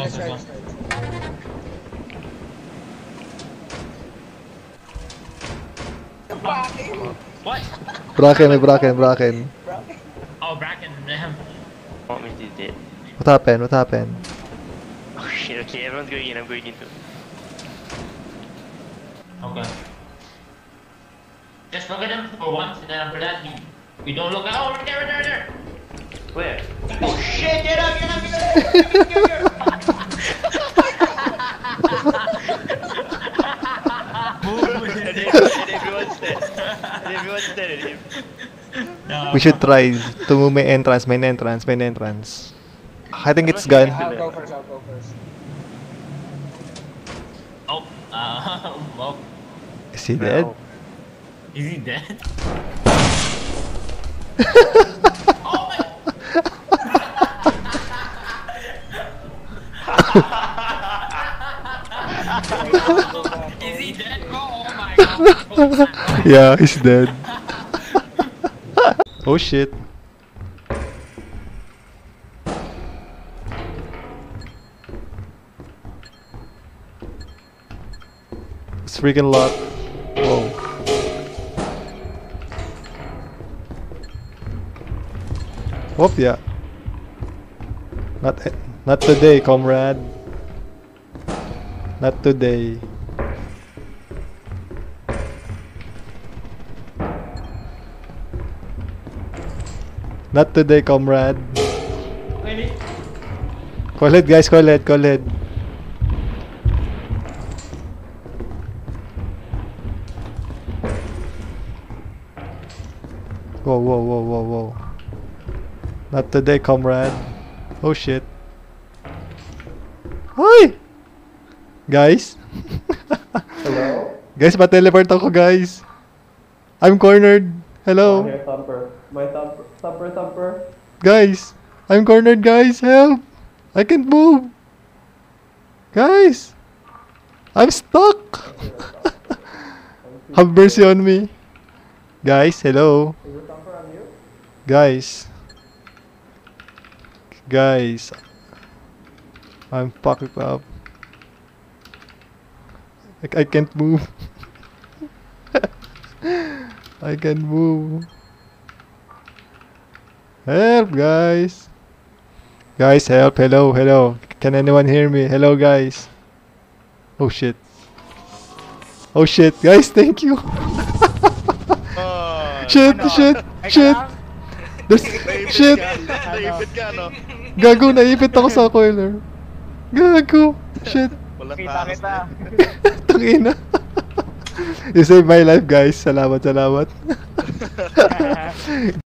Let's try, let's. What? Bracken, Bracken, Bracken. Oh, Bracken. um, Want me to do it? What happened? What happened? Oh shit, okay, everyone's going in, I'm going in too. Okay. Just look at them for once, and then after that, you, you don't look at. Oh, right there, right there, right there. Where? Oh shit! Get up! Get up! Get up! Get up! Move! and, and everyone's dead. And everyone's dead at him. No, We should try to move main entrance, main entrance, main entrance. I think it's gone. I'll go first, I'll go first. Oh, uh, well, Is he dead? Is he dead? Is yeah, he's dead. oh shit. It's freaking lock. Whoa. Whoop, yeah. Not, eh, not today, comrade. Not today. Not today, comrade. Call it, guys. Call it. Call it. Whoa, whoa, whoa, whoa, whoa. Not today, comrade. Oh shit. Hoy! Guys? Hello? guys, pa-teleport ako, guys. I'm cornered. Hello? Here, thumper. My thumper, thumper. Guys, I'm cornered, guys. Help! I can't move. Guys, I'm stuck. Have mercy on me. Guys, hello. Guys. Guys. I'm fucked up. I, I can't move. I can't move. Help, guys. Guys, help. Hello, hello. Can anyone hear me? Hello, guys. Oh, shit. Oh, shit. Guys, thank you. Oh, shit, shit, shit. There's, shit. Naipit ka, no? Gago, naipit ako sa corner. Gago. Shit. Walang Kita kita. na. Tangina. you saved my life, guys. Salamat, salamat.